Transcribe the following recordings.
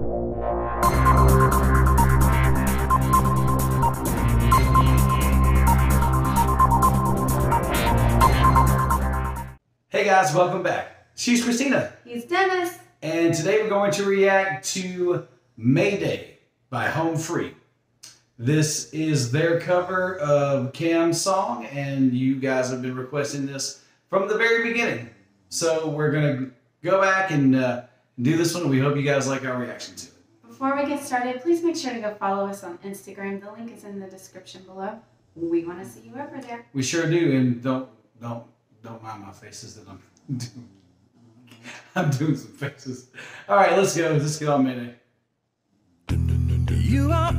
Hey guys, welcome back. She's Christina. He's Dennis. And today we're going to react to Mayday by Home Free. This is their cover of Cam's song, and you guys have been requesting this from the very beginning. So we're going to go back and uh, do this one. We hope you guys like our reaction to it. Before we get started, please make sure to go follow us on Instagram. The link is in the description below. We want to see you over there. We sure do, and don't don't don't mind my faces that I'm doing. I'm doing some faces. All right, let's go. Let's get on Mayday. You are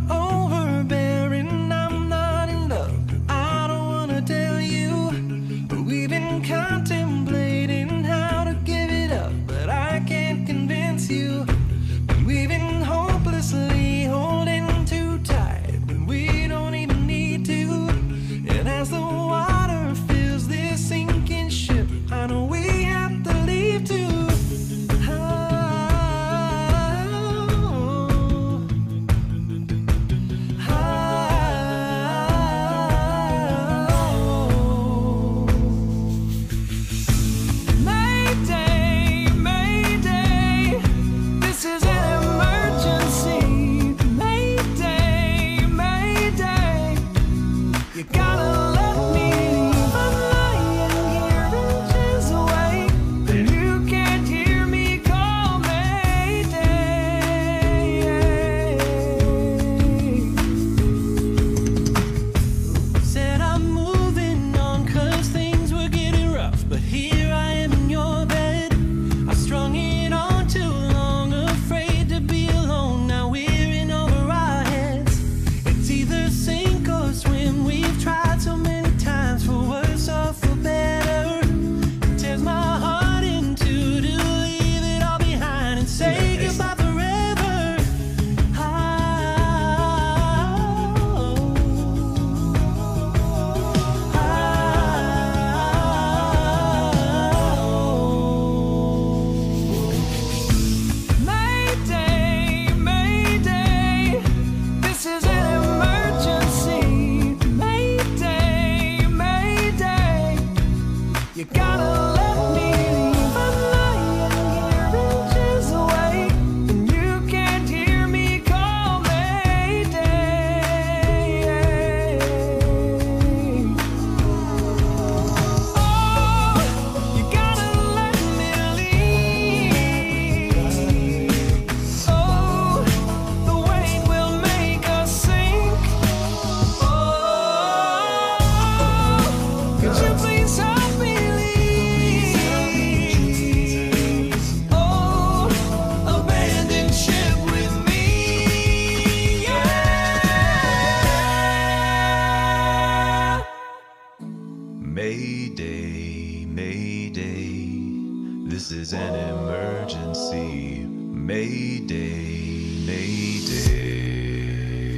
this is an emergency. Mayday, Mayday.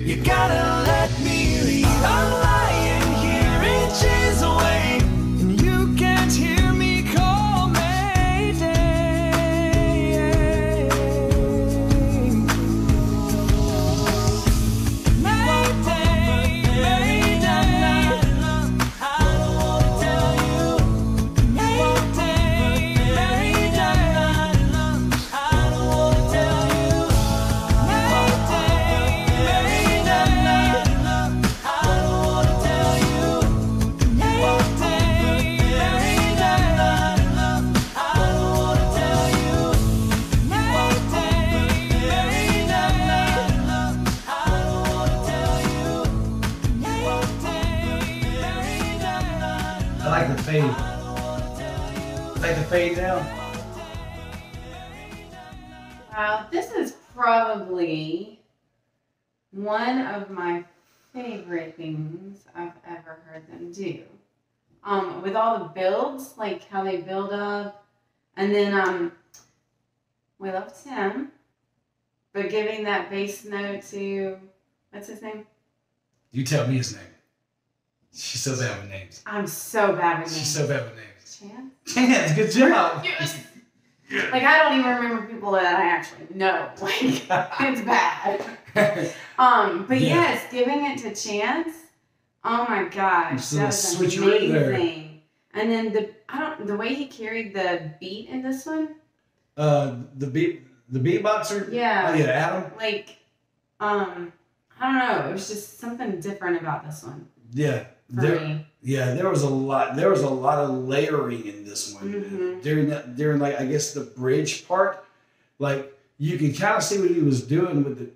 You gotta let fade down. Wow, this is probably one of my favorite things I've ever heard them do. Um, with all the builds, like how they build up, and then um, we love Tim, but giving that bass note to what's his name? You tell me his name. She's so bad with names. I'm so bad with names. She's so bad with names. Chance? Chance, good job. Yes. Like I don't even remember people that I actually know. Like it's bad. Um, but Yeah. yes, giving it to Chance. Oh my gosh, Just a that little was switcheroo there. amazing. And then the I don't the way he carried the beat in this one. uh, the beat, the beatboxer. Yeah. Oh yeah, Adam. Like, um, I don't know. It was just something different about this one Yeah, for there, me. yeah. There was a lot. There was a lot of layering in this one Mhm. during that. During like I guess the bridge part, like you can kind of see what he was doing with the.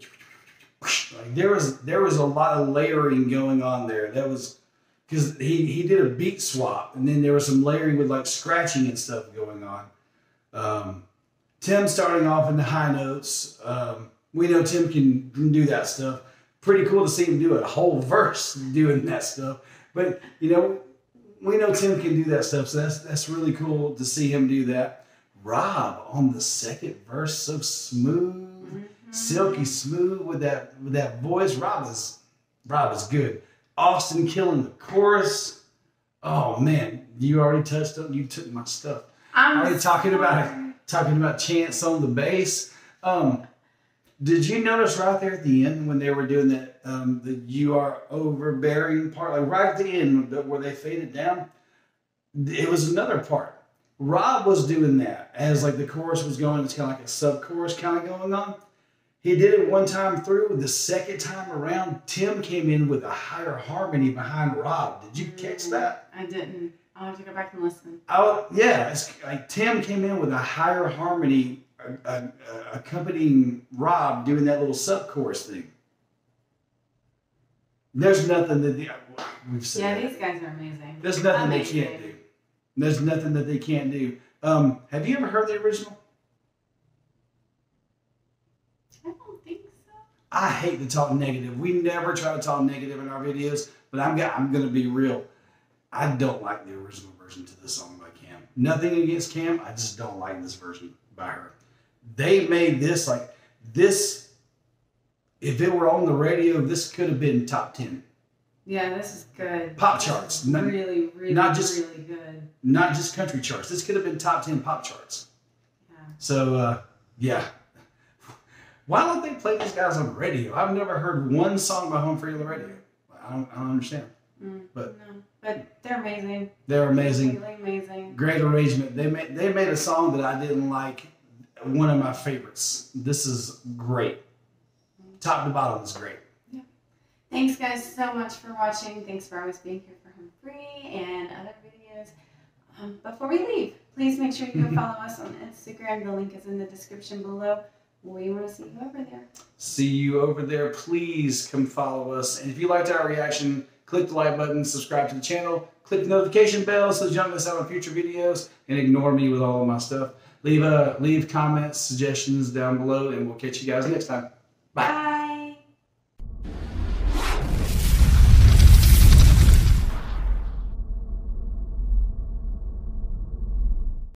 Like there was there was a lot of layering going on there. That was because he he did a beat swap, and then there was some layering with like scratching and stuff going on. Um, Tim starting off in the high notes. Um, we know Tim can, can do that stuff. Pretty cool to see him do a whole verse doing that stuff. But you know, we know Tim can do that stuff, so that's that's really cool to see him do that. Rob on the second verse, so smooth, silky smooth with that with that voice. Rob is Rob is good. Austin killing the chorus. Oh man, you already touched on. You took my stuff. I'm already you talking about talking about chance on the bass? Um, did you notice right there at the end when they were doing that um, the you are overbearing part, like right at the end where they faded down? It was another part. Rob was doing that as like the chorus was going. It's kind of like a sub chorus kind of going on. He did it one time through. The second time around, Tim came in with a higher harmony behind Rob. Did you catch that? I didn't. I'll have to go back and listen. Oh yeah, it's like Tim came in with a higher harmony accompanying Rob doing that little sub chorus thing. There's nothing that the, we've said. Yeah, that. these guys are amazing. There's nothing they can't do. There's nothing that they can't do. Um, have you ever heard the original? I don't think so. I hate to talk negative. We never try to talk negative in our videos, but I'm I'm gonna be real. I don't like the original version to this song by Cam. Nothing against Cam, I just don't like this version by her. They made this like this. If it were on the radio, this could have been top ten. Yeah, this is good. Pop charts, not- really, really, not just- really good. not just country charts. This could have been top ten pop charts. Yeah. So uh, yeah. Why don't they play these guys on the radio? I've never heard one song by Home Free on the radio. I don't, I don't understand. Mm, But- no. but they're amazing. They're amazing. Really amazing. Great arrangement. They made they made a song that I didn't like. One of my favorites. This is great. Top to bottom is great. Thanks guys so much for watching. Thanks for always being here for Home Free and other videos. Um, before we leave, please make sure you go follow us on Instagram. The link is in the description below. We want to see you over there. See you over there. Please come follow us. And if you liked our reaction, click the like button, subscribe to the channel, click the notification bell so you don't miss out on future videos, and ignore me with all of my stuff. Leave uh, leave comments, suggestions down below, and we'll catch you guys next time. Bye. Bye.